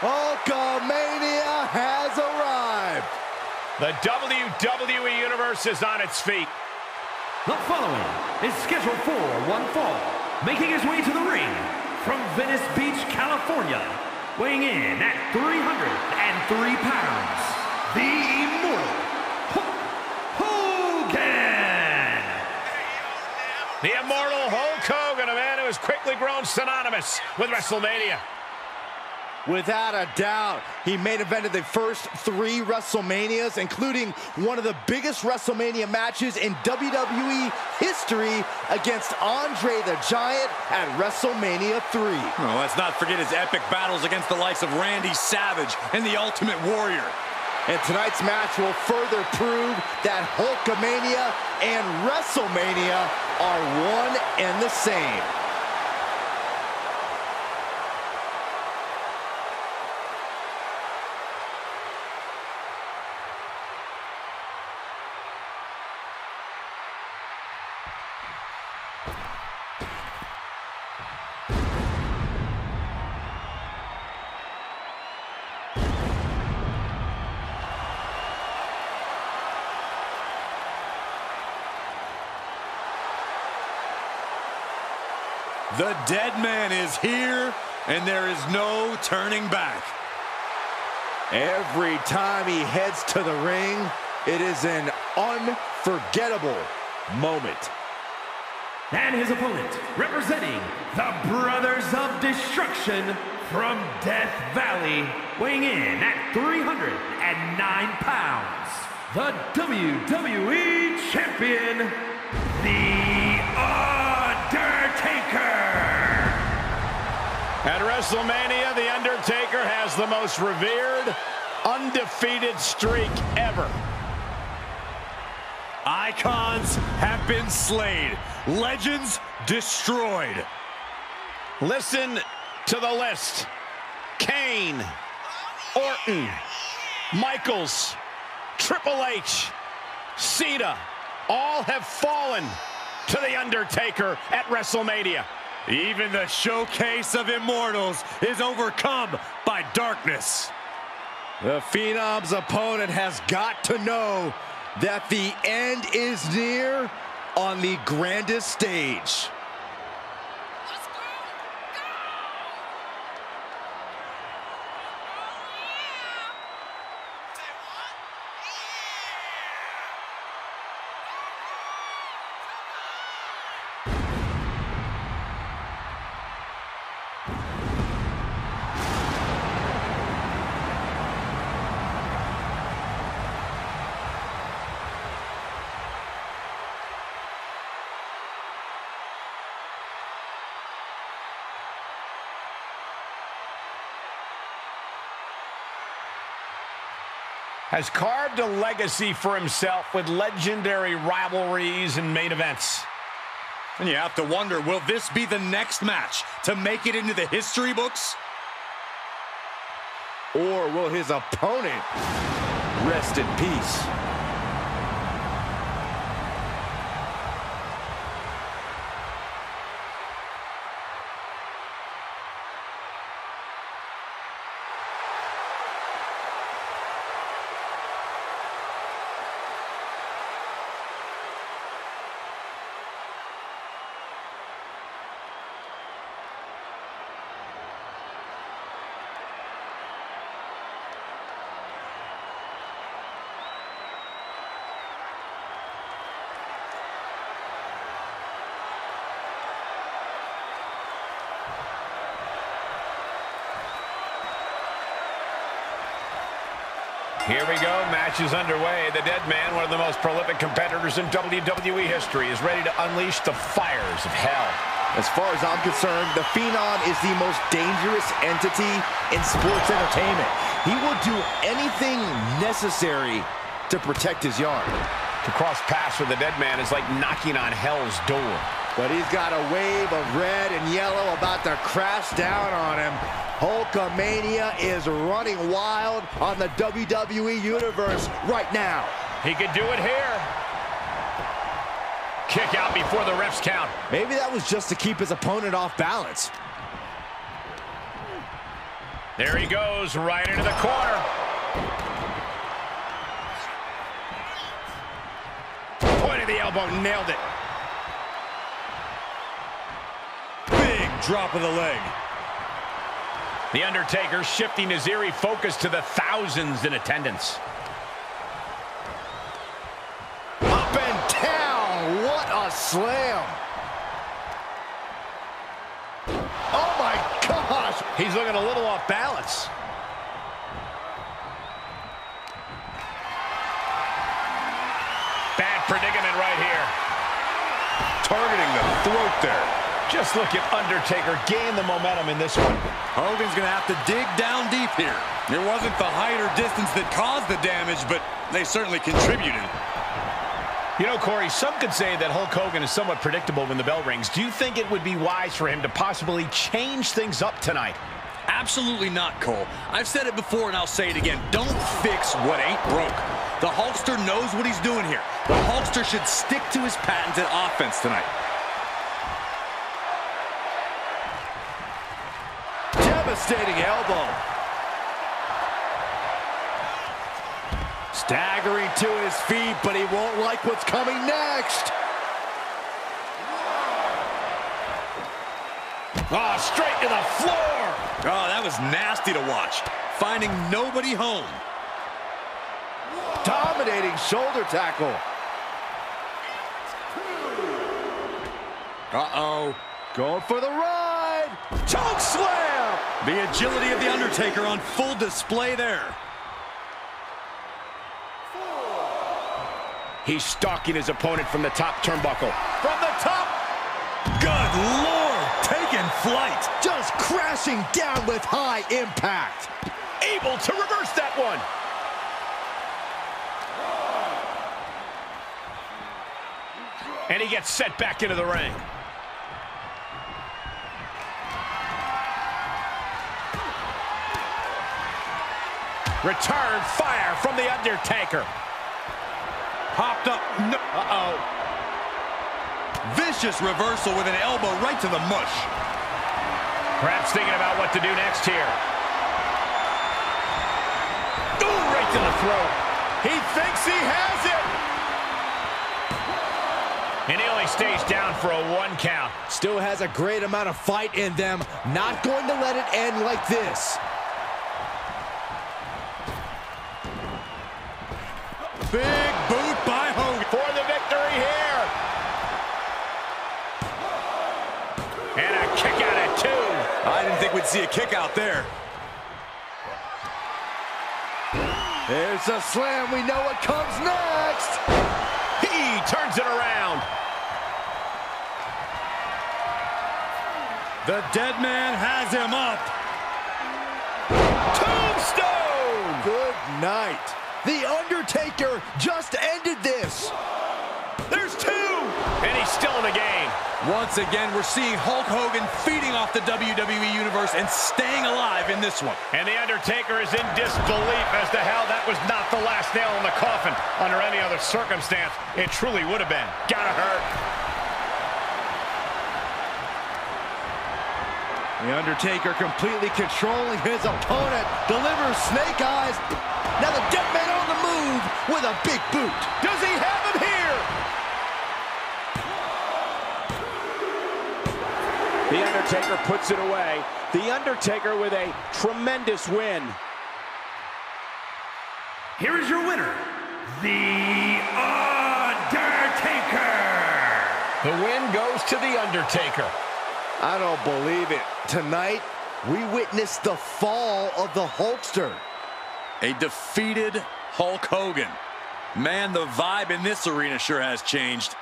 Hulkamania has arrived. The WWE Universe is on its feet. The following is scheduled for one fall, making his way to the ring from Venice Beach, California, weighing in at 303 pounds, the Immortal Hulk Hogan! The Immortal Hulk Hogan, a man who has quickly grown synonymous with WrestleMania. Without a doubt, he made main evented the first three WrestleManias, including one of the biggest WrestleMania matches in WWE history against Andre the Giant at WrestleMania 3. Oh, let's not forget his epic battles against the likes of Randy Savage and the Ultimate Warrior. And tonight's match will further prove that Hulkamania and WrestleMania are one and the same. The dead man is here, and there is no turning back. Every time he heads to the ring, it is an unforgettable moment. And his opponent, representing the Brothers of Destruction from Death Valley, weighing in at 309 pounds, the WWE Champion, The At WrestleMania, The Undertaker has the most revered, undefeated streak ever. Icons have been slain. Legends destroyed. Listen to the list. Kane, Orton, Michaels, Triple H, Cena, all have fallen to The Undertaker at WrestleMania. Even the showcase of immortals is overcome by darkness. The Phenom's opponent has got to know that the end is near on the grandest stage. Has carved a legacy for himself with legendary rivalries and main events. And you have to wonder, will this be the next match to make it into the history books? Or will his opponent rest in peace? Here we go. Match is underway. The Dead Man, one of the most prolific competitors in WWE history, is ready to unleash the fires of hell. As far as I'm concerned, the Phenom is the most dangerous entity in sports entertainment. He will do anything necessary to protect his yard. To cross paths with the Dead Man is like knocking on hell's door. But he's got a wave of red and yellow about to crash down on him. Hulkamania is running wild on the WWE Universe right now. He could do it here. Kick out before the refs count. Maybe that was just to keep his opponent off balance. There he goes, right into the corner. Point of the elbow, nailed it. Drop of the leg. The Undertaker shifting his eerie focus to the thousands in attendance. Up and down. What a slam. Oh, my gosh. He's looking a little off balance. Bad predicament right here. Targeting the throat there. Just look at Undertaker gain the momentum in this one. Hogan's going to have to dig down deep here. It wasn't the height or distance that caused the damage, but they certainly contributed. You know, Corey, some could say that Hulk Hogan is somewhat predictable when the bell rings. Do you think it would be wise for him to possibly change things up tonight? Absolutely not, Cole. I've said it before and I'll say it again. Don't fix what ain't broke. The Hulkster knows what he's doing here. The Hulkster should stick to his patented offense tonight. Devastating elbow. Staggering to his feet, but he won't like what's coming next. Oh, straight to the floor. Oh, that was nasty to watch. Finding nobody home. Dominating shoulder tackle. Uh-oh. Going for the ride. Choke slam. The agility of The Undertaker on full display there. He's stalking his opponent from the top turnbuckle. From the top. Good Lord, taking flight. Just crashing down with high impact. Able to reverse that one. And he gets set back into the ring. Return fire from The Undertaker. Popped up. No. Uh-oh. Vicious reversal with an elbow right to the mush. Perhaps thinking about what to do next here. Ooh, right to the throat. He thinks he has it. And he only stays down for a one count. Still has a great amount of fight in them. Not going to let it end like this. Big boot by Hogan. For the victory here. And a kick out at two. I didn't think we'd see a kick out there. There's a slam. We know what comes next. He turns it around. The dead man has him up. Tombstone! Good night. The Undertaker just ended this. There's two! And he's still in the game. Once again, we're seeing Hulk Hogan feeding off the WWE Universe and staying alive in this one. And The Undertaker is in disbelief as to how that was not the last nail in the coffin. Under any other circumstance, it truly would have been. Gotta hurt. The Undertaker completely controlling his opponent. Delivers snake eyes. Now the dead man on the move with a big boot. Does he have him here? The Undertaker puts it away. The Undertaker with a tremendous win. Here is your winner, The Undertaker. The win goes to The Undertaker. I don't believe it. Tonight, we witnessed the fall of the Hulkster. A defeated Hulk Hogan. Man, the vibe in this arena sure has changed.